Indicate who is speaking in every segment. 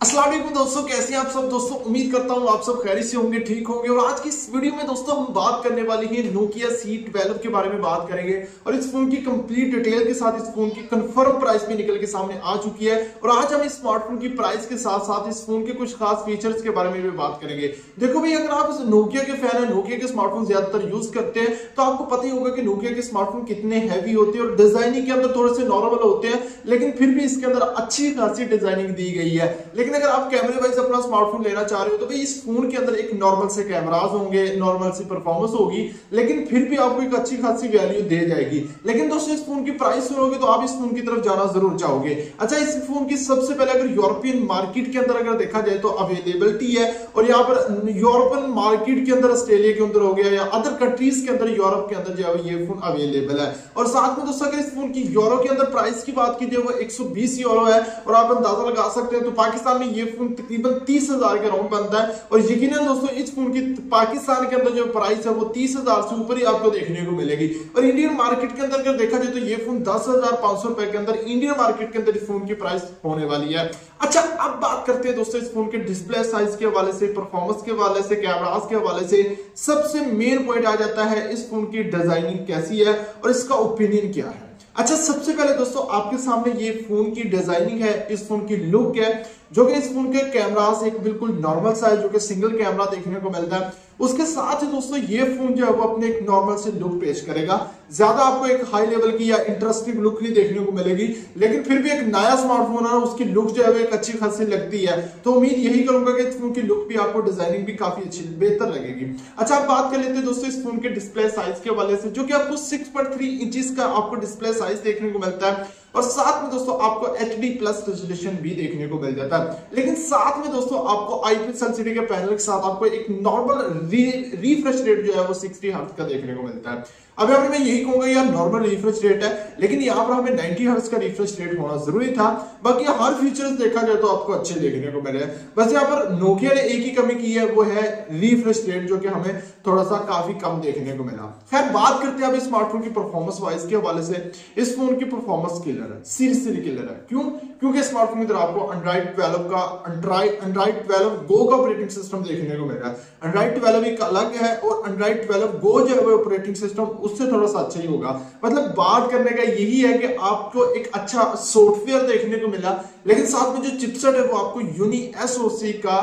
Speaker 1: असलम दोस्तों, कैसे हैं आप सब? दोस्तों, उम्मीद करता हूँ आप सब खैरी से होंगे, ठीक होंगे। और आज की इस वीडियो में दोस्तों, हम बात करने वाली है नोकिया सी ट्वेल्व के बारे में बात करेंगे। और इस फ़ोन की कंप्लीट डिटेल के साथ, इस फ़ोन की कंफर्म प्राइस भी निकल के सामने आ चुकी है। और आज हम इस स्मार्टफ़ोन की प्राइस के साथ साथ, इस फ़ोन के कुछ खास फीचर्स के बारे में भी बात करेंगे। देखो भाई, अगर आप नोकिया के फ़ैन है नोकिया के स्मार्टफ़ोन ज़्यादातर यूज़ करते हैं तो आपको पता ही होगा कि नोकिया के स्मार्टफ़ोन कितने हैवी होते हैं। और डिज़ाइनिंग के अंदर थोड़े से नॉर्मल होते हैं, लेकिन फिर भी इसके अंदर अच्छी खासी डिज़ाइनिंग दी गई है। लेकिन अगर आप कैमरे वाइज अपना स्मार्टफ़ोन लेना चाह रहे हो तो भाई इस फ़ोन के अंदर एक नॉर्मल से कैमराज होंगे नॉर्मल सी परफॉर्मेंस होगी, लेकिन फिर भी आपको एक अच्छी खासी वैल्यू दे जाएगी। लेकिन दोस्तों, इस फ़ोन की प्राइस सुनोगे तो आप इस फ़ोन की तरफ़ जाना ज़रूर चाहोगे अच्छा इस फ़ोन की सबसे पहले अगर यूरोपियन मार्केट के अंदर अगर देखा जाए तो अवेलेबिलिटी है, और यहाँ पर यूरोपियन मार्केट के अंदर ऑस्ट्रेलिया के अंदर हो गया या अदर कंट्रीज़ के अंदर यूरोप के अंदर जो है, ये फ़ोन अवेलेबल है। और साथ में दोस्तों, अगर इस फ़ोन की यूरो के अंदर प्राइस की बात की जाए, वो 120 यूरो है, और आप अंदाज़ा लगा सकते हैं तो पाकिस्तान में ये फ़ोन तकरीबन तीस हज़ार के राउंड बनता है। और यकीन दोस्तों, इस फ़ोन की पाकिस्तान के अंदर जो प्राइस है, वो तीस हज़ार से ऊपर ही आपको देखने को मिलेगी। और इंडियन मार्केट के अंदर अगर देखा जाए तो ये फ़ोन दस हज़ार पाँच सौ रुपए के अंदर इंडियन मार्केट के अंदर इस फ़ोन की प्राइस होने वाली है। अच्छा अब बात करते हैं दोस्तों, इस फ़ोन के डिस्प्ले साइज़ के हवाले से परफॉर्मेंस के हवाले से कैमरास के हवाले से। सबसे मेन पॉइंट आ जाता है, इस फ़ोन की डिज़ाइनिंग कैसी है और इसका ओपिनियन क्या है। अच्छा सबसे पहले दोस्तों, आपके सामने ये फ़ोन की डिज़ाइनिंग है, इस फ़ोन की लुक है। जो कि इस फ़ोन के कैमरास एक बिल्कुल नॉर्मल साइज़ जो कि सिंगल कैमरा देखने को मिलता है। उसके साथ ही दोस्तों, ये फ़ोन जो है वो अपने एक नॉर्मल से लुक पेश करेगा। ज़्यादा आपको एक हाई लेवल की या इंटरेस्टिंग लुक नहीं देखने को मिलेगी, लेकिन फिर भी एक नया स्मार्टफ़ोन है, उसकी लुक जो है वो एक अच्छी खासी लगती है। तो उम्मीद यही करूँगा कि इस फ़ोन की लुक भी आपको डिज़ाइनिंग भी काफ़ी अच्छी, बेहतर लगेगी। अच्छा आप बात कर लेते हैं दोस्तों इस फ़ोन के डिस्प्ले साइज़ के हवाले से, जो कि आपको सिक्स पॉइंट का आपको डिस्प्ले साइज़ देखने को मिलता है। और साथ में दोस्तों, आपको एच डी प्लस रेजोल्यूशन भी देखने को मिल जाता है। लेकिन साथ में दोस्तों, आपको आईपीएस एलसीडी के पैनल के साथ आपको एक नॉर्मल रिफ्रेश रेट जो है वो सिक्सटी हर्ट का देखने को मिलता है। अब यहाँ पर मैं यही कहूँगा यार नॉर्मल रिफ्रेश रेट है, लेकिन यहाँ पर हमें 90 हर्ट्ज का रिफ्रेश रेट होना ज़रूरी था। बाकी हर फीचर्स देखा जाए तो आपको अच्छे देखने को मिले। बस यहाँ पर नोकिया ने एक ही कमी की है, वो है रिफ्रेश रेट जो कि हमें थोड़ा सा काफ़ी कम देखने को मिला। खैर, बात करते हैं अब स्मार्टफ़ोन की परफॉर्मेंस वाइज के हवाले से। इस फ़ोन की परफॉर्मेंस किलर है सीरियसली किलर है। क्यों? क्योंकि स्मार्टफ़ोन तरह आपको एंड्रॉइड ट्वेल्व का एंड्रॉइड ट्वेल्व गो का ऑपरेटिंग सिस्टम देखने को मिल। है एंड्रॉइड ट्वेल्व एक अलग है, और एंड्रॉइड ट्वेल्व गो जो है ऑपरेटिंग सिस्टम उससे थोड़ा सा अच्छा ही होगा। मतलब बात करने का यही है कि आपको एक अच्छा सॉफ्टवेयर देखने को मिला, लेकिन साथ में जो चिपसेट है वो आपको यूनी एसओसी का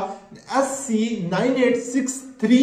Speaker 1: S C nine eight six three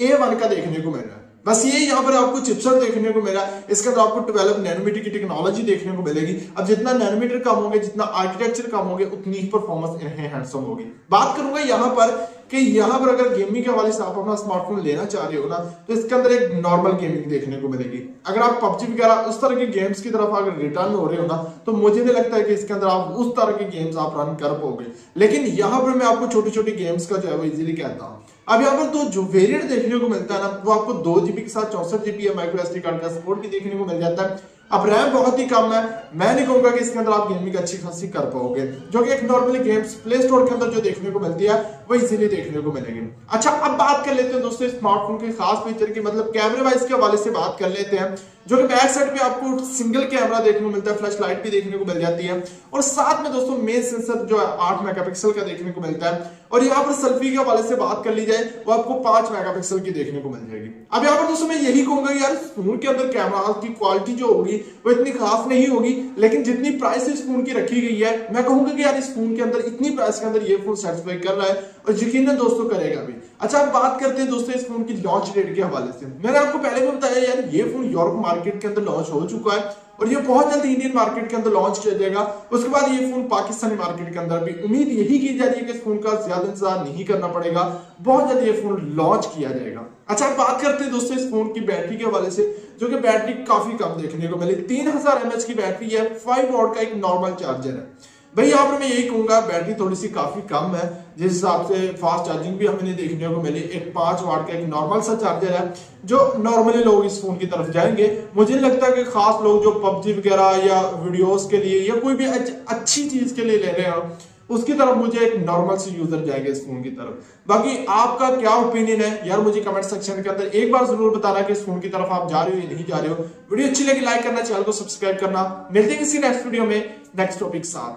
Speaker 1: A one का देखने को मिल। रहा है बस ये यहाँ पर आपको चिपसेट देखने को मिला। इसके अंदर आपको ट्वेल्व नैनोमीटर की टेक्नोलॉजी देखने को मिलेगी। अब जितना नैनोमीटर कम होंगे, जितना आर्किटेक्चर कम होंगे, उतनी ही परफॉर्मेंस इनहेंस होगी। बात करूँगा यहाँ पर कि यहाँ पर अगर गेमिंग के हवाले से आप अपना स्मार्टफ़ोन लेना चाह रहे हो ना तो इसके अंदर एक नॉर्मल गेमिंग देखने को मिलेगी। अगर आप पबजी वगैरह उस तरह के गेम्स की तरफ़ अगर रिटर्न हो रहे हो ना तो मुझे नहीं लगता है कि इसके अंदर आप उस तरह के गेम्स आप रन कर पाओगे। लेकिन यहाँ पर मैं आपको छोटे छोटे गेम्स का जो है वो इजिली कहता हूँ। अब यहाँ पर तो जो वेरियंट देखने को मिलता है ना, वो आपको दो जीबी के साथ चौसठ जीबी या माइक्रो एसडी कार्ड का सपोर्ट भी देखने को मिल जाता है। अब रैम बहुत ही कम है। मैं नहीं कहूँगा कि इसके अंदर आप गेमिंग अच्छी खासी कर पाओगे, जो कि एक नॉर्मली गेम्स प्ले स्टोर के अंदर जो देखने को मिलती है, वो इजीली देखने को मिलेगी। अच्छा अब बात कर लेते हैं दोस्तों स्मार्टफ़ोन के खास फीचर की मतलब कैमरे वाइज के हवाले से बात कर लेते हैं, जो कि बैक साइड पे आपको सिंगल कैमरा देखने को मिलता है फ्लैश लाइट भी देखने को मिल जाती है, और साथ में दोस्तों मेन सेंसर जो है आठ मेगापिक्सल का देखने को मिलता है, और यहाँ पर सेल्फी के हवाले से बात कर ली जाए, वो आपको पाँच मेगापिक्सल की देखने को मिल जाएगी। अब यहाँ पर दोस्तों मैं यही कहूँगा यार फ़ोन के अंदर कैमरा की क्वालिटी जो होगी, वो इतनी खास नहीं होगी, लेकिन जितनी प्राइस इस फ़ोन की रखी गई है, मैं कहूँगा कि यार इस फ़ोन के अंदर, इतनी प्राइस के अंदर ये फ़ोन सेटिस्फाई कर रहा है, और यकीन दोस्तों करेगा भी। अच्छा अब बात करते हैं दोस्तों इस फ़ोन की लॉन्च डेट के हवाले से। मैंने आपको पहले भी बताया यार, ये फ़ोन यूरोप मार्केट के अंदर लॉन्च हो चुका है और ये बहुत जल्द इंडियन मार्केट के अंदर लॉन्च किया जाएगा। उसके बाद ये फ़ोन पाकिस्तानी मार्केट के अंदर भी उम्मीद यही की जा रही है कि इस फ़ोन का ज़्यादा इंतज़ार नहीं करना पड़ेगा। बहुत जल्द ये फ़ोन लॉन्च किया जाएगा। अच्छा बात करते हैं दोस्तों इस फ़ोन की बैटरी के हवाले से, जो कि बैटरी काफ़ी कम देखने को मिली। तीन हज़ार की बैटरी है फाइव वॉट का एक नॉर्मल चार्जर है। भाई, यहाँ पर मैं यही कहूँगा, बैटरी थोड़ी सी काफ़ी कम है। जिस हिसाब से फास्ट चार्जिंग भी हमें देखने को मिली एक पाँच वाट का एक नॉर्मल सा चार्जर है, जो नॉर्मली लोग इस फ़ोन की तरफ़ जाएँगे। मुझे लगता है कि खास लोग जो पबजी वगैरह या वीडियोस के लिए या कोई भी अच्छी चीज़ के लिए ले रहे हो, उसकी तरफ़ मुझे एक नॉर्मल सी यूज़र जाएगा इस फ़ोन की तरफ़। बाकी आपका क्या ओपिनियन है? यार, मुझे कमेंट सेक्शन के अंदर एक बार ज़रूर बताना कि इस फ़ोन की तरफ़ आप जा रहे हो या नहीं जा रहे हो। वीडियो अच्छी लगी लाइक करना, चैनल को सब्सक्राइब करना। मिलते हैं किसी नेक्स्ट वीडियो में नेक्स्ट टॉपिक साथ।